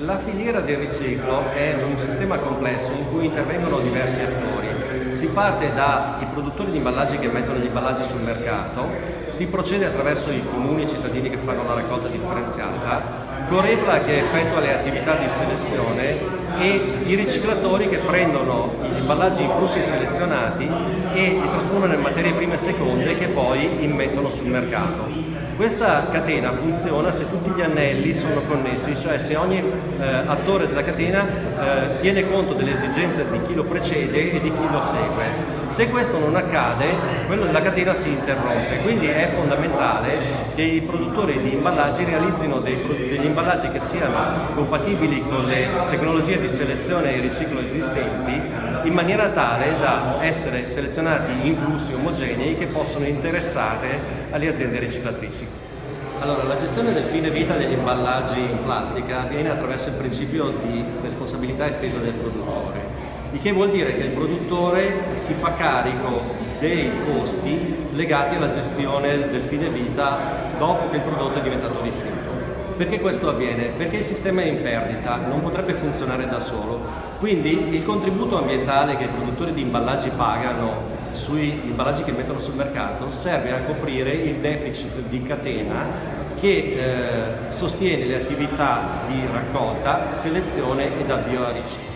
La filiera del riciclo è un sistema complesso in cui intervengono diversi attori. Si parte dai produttori di imballaggi che mettono gli imballaggi sul mercato, si procede attraverso i comuni cittadini che fanno la raccolta differenziata, Corepla che effettua le attività di selezione e i riciclatori che prendono gli imballaggi in flussi selezionati e li trasformano in materie prime e seconde che poi immettono sul mercato. Questa catena funziona se tutti gli anelli sono connessi, cioè se ogni eh, attore della catena eh, tiene conto delle esigenze di chi lo precede e di chi lo segue. Se questo non accade, della catena si interrompe, quindi è fondamentale che i produttori di imballaggi realizzino degli imballaggi che siano compatibili con le tecnologie di selezione e riciclo esistenti in maniera tale da essere selezionati in flussi omogenei che possono interessare alle aziende riciclatrici. Allora, la gestione del fine vita degli imballaggi in plastica avviene attraverso il principio di responsabilità estesa del produttore, il che vuol dire che il produttore si fa carico dei costi legati alla gestione del fine vita dopo che il prodotto è diventato rifiuto. Perché questo avviene? Perché il sistema è in perdita, non potrebbe funzionare da solo. Quindi il contributo ambientale che i produttori di imballaggi pagano sui imballaggi che mettono sul mercato serve a coprire il deficit di catena che eh, sostiene le attività di raccolta, selezione ed avvio a riciclo.